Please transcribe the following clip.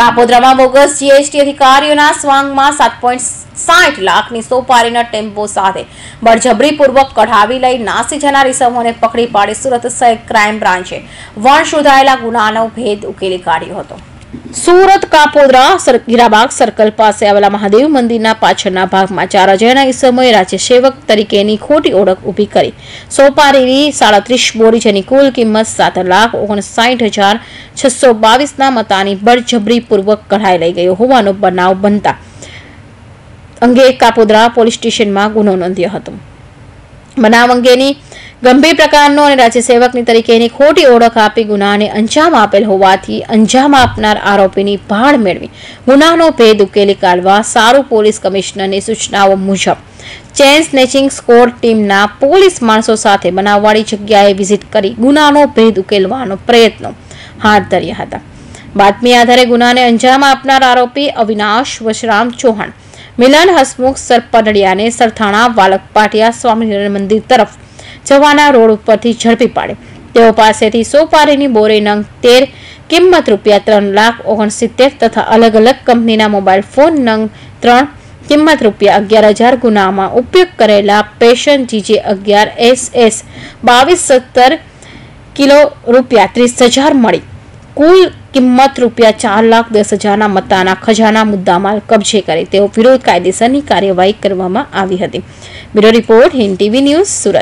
કાપોદ્રામાં bogus GST અધિકારીઓના સ્વાંગમાં સાત point સાઠ લાખની સોપારીના ટેમ્પો સાથે બળજબરીપૂર્વક કઢાવી લઈ નાસી જનાર ઇસમોને પકડી પાડી સુરત સહિત ક્રાઇમ બ્રાન્ચે વણ શોધાયેલા ગુનાનો ભેદ ઉકેલી કાઢ્યો હતો. સુરત, કાપોદરા ગીરાબાગ સર્કલ પાસે આવેલા મહાદેવ મંદિરના પાછળના ભાગમાં ચાર અજાણ્યા ઈસમોએ રાજ્ય સેવક તરીકેની ખોટી ઓળખ ઊભી કરી. સોપારીની સાડત્રીસ બોરી જેની કુલ કિંમત સાત લાખ ઓગણસાઠ હજાર છસો બાવીસના મતાની બળજબરીપૂર્વક કઢાઈ લઈ ગયો હોવાનો બનાવ બનતા અંગે કાપોદરા પોલીસ સ્ટેશનમાં ગુનો નોંધ્યો હતો. બનાવ અંગેની ગંભીર પ્રકારનો અને રાજ્ય સેવકની તરીકેની ખોટી ઓળખ આપી ગુનાને અંજામ આપેલ હોવાથી અંજામ આપનાર આરોપીની ભાળ મેળવી ગુનાનો ભેદ ઉકેલી કાઢવા સારું પોલીસ કમિશનરની સૂચનાઓ મુજબ ચેન સ્નેચિંગ સ્કોડ ટીમના પોલીસ માણસો સાથે બનાવવાળી જગ્યાએ વિઝિટ કરી ગુનાનો ભેદ ઉકેલવાનો પ્રયત્નો હાથ ધર્યા હતા. બાતમી આધારે ગુનાને અંજામ આપનાર આરોપી અવિનાશ વશરામ ચૌહાણ મિલન હસમુખ સરપનડિયાને સરથાણા વાલક પાટિયા સ્વામિનારાયણ મંદિર તરફ જવાના રોડ ઉપરથી ઝડપી પાડે. તેઓ પાસેથી સોપારીની બોરી નંગ તેર, કિંમત રૂપિયા ત્રણ લાખ ઓગણસિત્તેર તથા અલગ અલગ કંપનીના મોબાઈલ ફોન નંગ ત્રણ, કિંમત રૂપિયા અગિયાર હજાર ગુનામાં ઉપયોગ કરેલા પેશન જીજે અગિયાર એસ એસ બાવીસ સત્તર કિલો રૂપિયા ત્રીસ હજાર મળી. કુલ કિંમત રૂપિયા ચાર લાખ દસ હજારના મતાના ખજાના મુદ્દામાલ કબજે કરી. તેઓ વિરોધ કાયદેસરની કાર્યવાહી કરવામાં આવી હતી. Bureau report Hind TV news Surat.